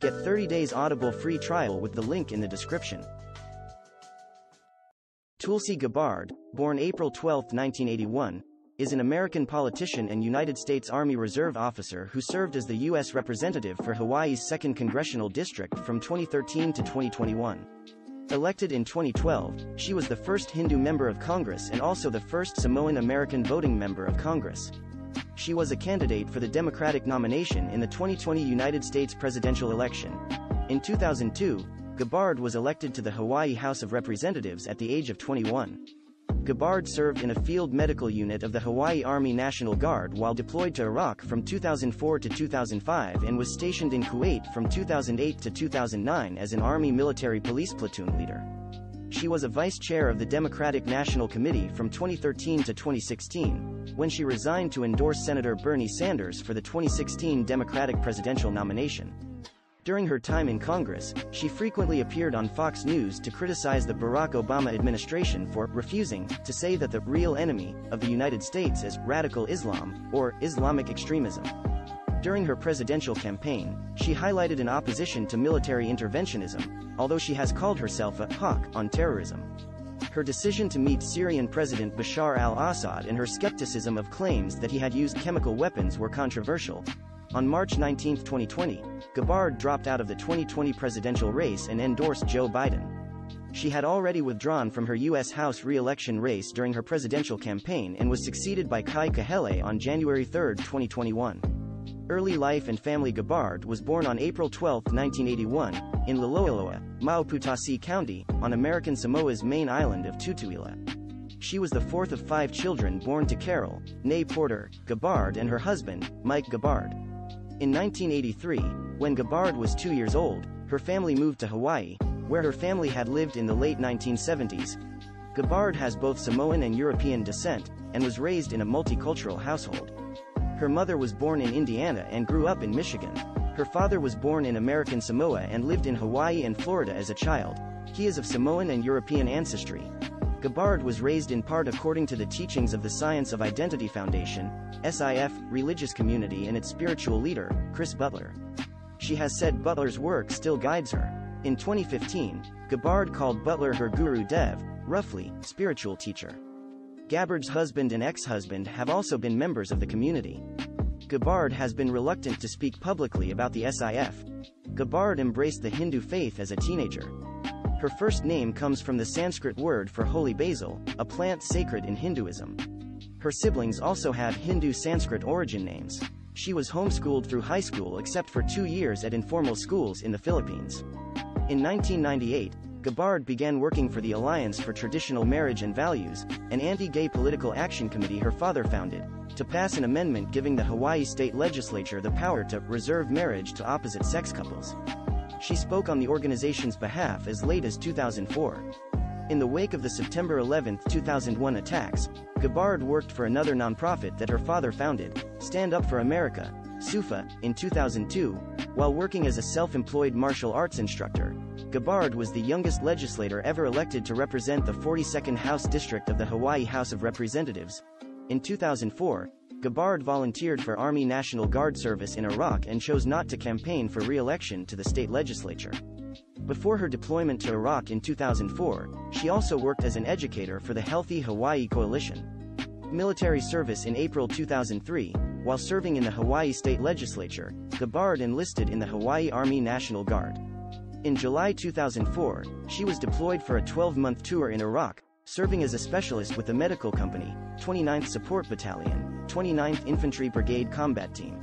Get 30 days Audible free trial with the link in the description. Tulsi Gabbard, born April 12, 1981, is an American politician and United States Army Reserve officer who served as the U.S. representative for Hawaii's 2nd Congressional District from 2013 to 2021. Elected in 2012, she was the first Hindu member of Congress and also the first Samoan American voting member of Congress. She was a candidate for the Democratic nomination in the 2020 United States presidential election. In 2002, Gabbard was elected to the Hawaii House of Representatives at the age of 21. Gabbard served in a field medical unit of the Hawaii Army National Guard while deployed to Iraq from 2004 to 2005 and was stationed in Kuwait from 2008 to 2009 as an Army military police platoon leader. She was a vice chair of the Democratic National Committee from 2013 to 2016, when she resigned to endorse Senator Bernie Sanders for the 2016 Democratic presidential nomination. During her time in Congress, she frequently appeared on Fox News to criticize the Barack Obama administration for refusing to say that the real enemy of the United States is radical Islam or Islamic extremism. During her presidential campaign, she highlighted an opposition to military interventionism, although she has called herself a hawk on terrorism. Her decision to meet Syrian President Bashar al-Assad and her skepticism of claims that he had used chemical weapons were controversial, on March 19, 2020, Gabbard dropped out of the 2020 presidential race and endorsed Joe Biden. She had already withdrawn from her U.S. House re-election race during her presidential campaign and was succeeded by Kai Kahele on January 3, 2021. Early life and family Gabbard was born on April 12, 1981, in Leloaloa, Maoputasi County, on American Samoa's main island of Tutuila. She was the fourth of five children born to Carol, née Porter, Gabbard and her husband, Mike Gabbard. In 1983, when Gabbard was two years old, her family moved to Hawaii, where her family had lived in the late 1970s. Gabbard has both Samoan and European descent, and was raised in a multicultural household. Her mother was born in Indiana and grew up in Michigan. Her father was born in American Samoa and lived in Hawaii and Florida as a child. He is of Samoan and European ancestry. Gabbard was raised in part according to the teachings of the Science of Identity Foundation, SIF, religious community and its spiritual leader, Chris Butler. She has said Butler's work still guides her. In 2015, Gabbard called Butler her Guru Dev, roughly, spiritual teacher. Gabbard's husband and ex-husband have also been members of the community. Gabbard has been reluctant to speak publicly about the SIF. Gabbard embraced the Hindu faith as a teenager. Her first name comes from the Sanskrit word for holy basil, a plant sacred in Hinduism. Her siblings also have Hindu Sanskrit origin names. She was homeschooled through high school except for two years at informal schools in the Philippines. In 1998, Gabbard began working for the Alliance for Traditional Marriage and Values, an anti-gay political action committee her father founded, to pass an amendment giving the Hawaii state legislature the power to reserve marriage to opposite-sex couples. She spoke on the organization's behalf as late as 2004. In the wake of the September 11, 2001 attacks, Gabbard worked for another nonprofit that her father founded, Stand Up for America, SUFA, in 2002, while working as a self-employed martial arts instructor. Gabbard was the youngest legislator ever elected to represent the 42nd House District of the Hawaii House of Representatives. In 2004, Gabbard volunteered for Army National Guard service in Iraq and chose not to campaign for re-election to the state legislature. Before her deployment to Iraq in 2004, she also worked as an educator for the Healthy Hawaii Coalition. Military service in April 2003, while serving in the Hawaii state legislature, Gabbard enlisted in the Hawaii Army National Guard. In July 2004, she was deployed for a 12-month tour in Iraq, serving as a specialist with the medical company, 29th Support Battalion, 29th Infantry Brigade Combat Team.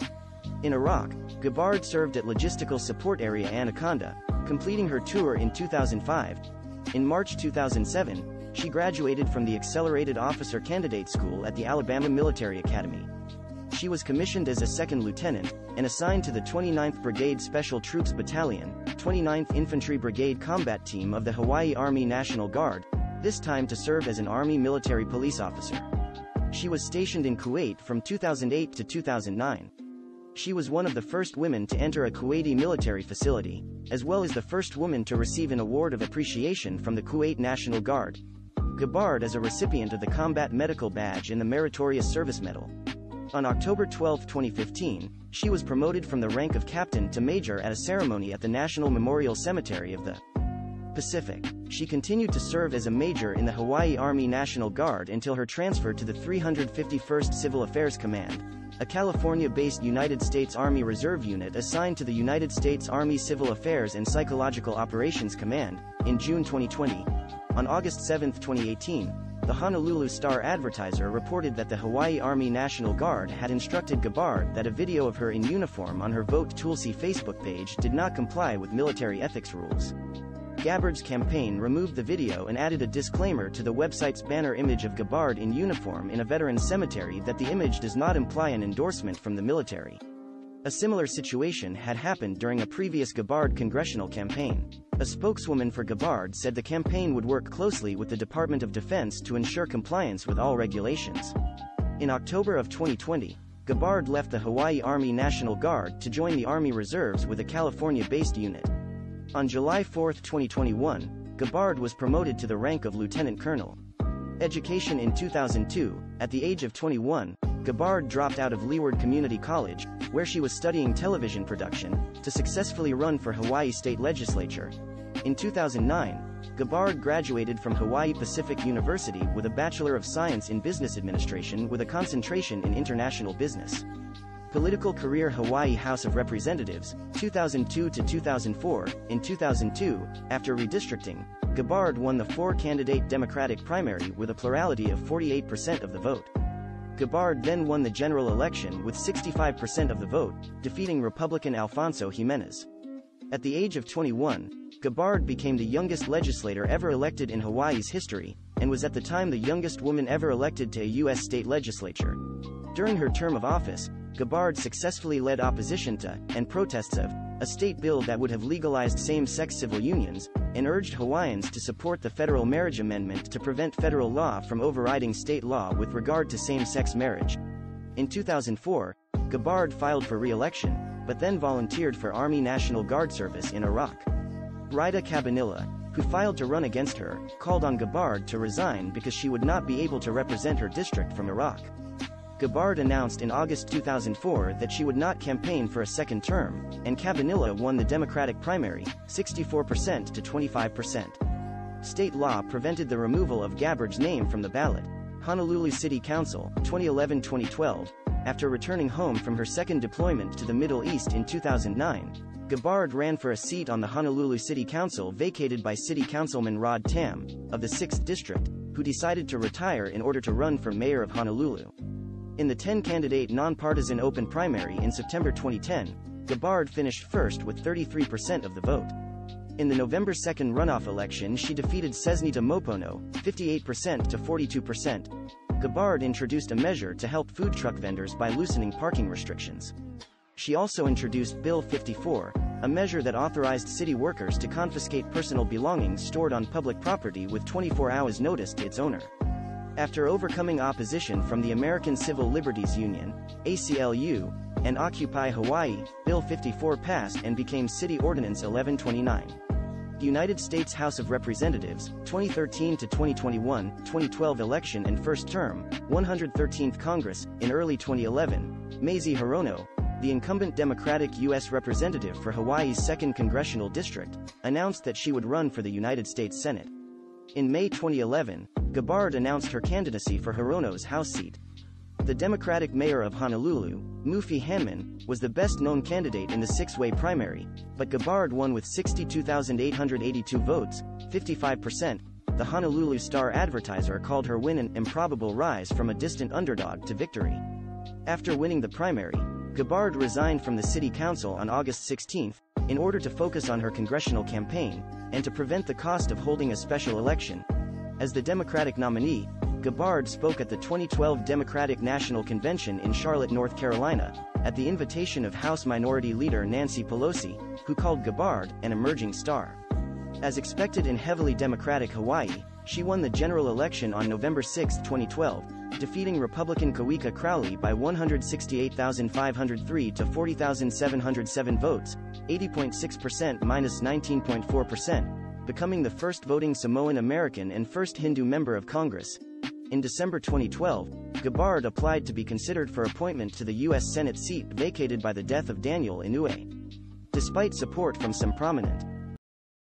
In Iraq, Gabbard served at Logistical Support Area Anaconda, completing her tour in 2005. In March 2007, she graduated from the Accelerated Officer Candidate School at the Alabama Military Academy. She was commissioned as a second lieutenant, and assigned to the 29th Brigade Special Troops Battalion, 29th Infantry Brigade Combat Team of the Hawaii Army National Guard, this time to serve as an Army military police officer. She was stationed in Kuwait from 2008 to 2009. She was one of the first women to enter a Kuwaiti military facility, as well as the first woman to receive an award of appreciation from the Kuwait National Guard. Gabbard is a recipient of the Combat Medical Badge and the Meritorious Service Medal. On October 12, 2015, she was promoted from the rank of captain to major at a ceremony at the National Memorial Cemetery of the Pacific. She continued to serve as a major in the Hawaii Army National Guard until her transfer to the 351st Civil Affairs Command, a California-based United States Army Reserve unit assigned to the United States Army Civil Affairs and Psychological Operations Command, in June 2020. On August 7, 2018, the Honolulu Star Advertiser reported that the Hawaii Army National Guard had instructed Gabbard that a video of her in uniform on her Vote Tulsi Facebook page did not comply with military ethics rules. Gabbard's campaign removed the video and added a disclaimer to the website's banner image of Gabbard in uniform in a veteran's cemetery that the image does not imply an endorsement from the military. A similar situation had happened during a previous Gabbard congressional campaign. A spokeswoman for Gabbard said the campaign would work closely with the Department of Defense to ensure compliance with all regulations. In October of 2020, Gabbard left the Hawaii Army National Guard to join the Army Reserves with a California-based unit. On July 4, 2021, Gabbard was promoted to the rank of lieutenant colonel. Education in 2002, at the age of 21, Gabbard dropped out of Leeward Community College, where she was studying television production, to successfully run for Hawaii State Legislature. In 2009, Gabbard graduated from Hawaii Pacific University with a Bachelor of Science in Business Administration with a concentration in international business. Political career Hawaii House of Representatives, 2002 to 2004. In 2002, after redistricting, Gabbard won the four-candidate Democratic primary with a plurality of 48% of the vote. Gabbard then won the general election with 65% of the vote, defeating Republican Alfonso Jimenez. At the age of 21, Gabbard became the youngest legislator ever elected in Hawaii's history, and was at the time the youngest woman ever elected to a U.S. state legislature. During her term of office, Gabbard successfully led opposition to, and protests of, a state bill that would have legalized same-sex civil unions, and urged Hawaiians to support the federal marriage amendment to prevent federal law from overriding state law with regard to same-sex marriage. In 2004, Gabbard filed for re-election, but then volunteered for Army National Guard service in Iraq. Rida Cabanilla, who filed to run against her, called on Gabbard to resign because she would not be able to represent her district from Iraq. Gabbard announced in August 2004 that she would not campaign for a second term, and Cabanilla won the Democratic primary, 64% to 25%. State law prevented the removal of Gabbard's name from the ballot. Honolulu City Council, 2011-2012, after returning home from her second deployment to the Middle East in 2009, Gabbard ran for a seat on the Honolulu City Council vacated by City Councilman Rod Tam, of the 6th District, who decided to retire in order to run for mayor of Honolulu. In the 10-candidate nonpartisan open primary in September 2010, Gabbard finished first with 33% of the vote. In the November 2 runoff election she defeated Sesnita Moepono, 58% to 42%. Gabbard introduced a measure to help food truck vendors by loosening parking restrictions. She also introduced Bill 54, a measure that authorized city workers to confiscate personal belongings stored on public property with 24 hours notice to its owner. After overcoming opposition from the American Civil Liberties Union, ACLU, and Occupy Hawaii, Bill 54 passed and became City Ordinance 1129. United States House of Representatives, 2013 to 2021, 2012 election and first term, 113th Congress, in early 2011, Mazie Hirono, the incumbent Democratic U.S. Representative for Hawaii's 2nd Congressional District, announced that she would run for the United States Senate. In May 2011, Gabbard announced her candidacy for Hirono's House seat. The Democratic mayor of Honolulu, Mufi Hannemann, was the best-known candidate in the six-way primary, but Gabbard won with 62,882 votes, 55%. The Honolulu Star Advertiser called her win an improbable rise from a distant underdog to victory. After winning the primary, Gabbard resigned from the city council on August 16, in order to focus on her congressional campaign, and to prevent the cost of holding a special election. As the Democratic nominee, Gabbard spoke at the 2012 Democratic National Convention in Charlotte, North Carolina, at the invitation of House Minority Leader Nancy Pelosi, who called Gabbard an emerging star. As expected in heavily Democratic Hawaii, she won the general election on November 6, 2012, defeating Republican Kawika Crowley by 168,503 to 40,707 votes, 80.6% minus 19.4%, becoming the first voting Samoan American and first Hindu member of Congress. in December 2012, Gabbard applied to be considered for appointment to the U.S. Senate seat vacated by the death of Daniel Inouye. Despite support from some prominent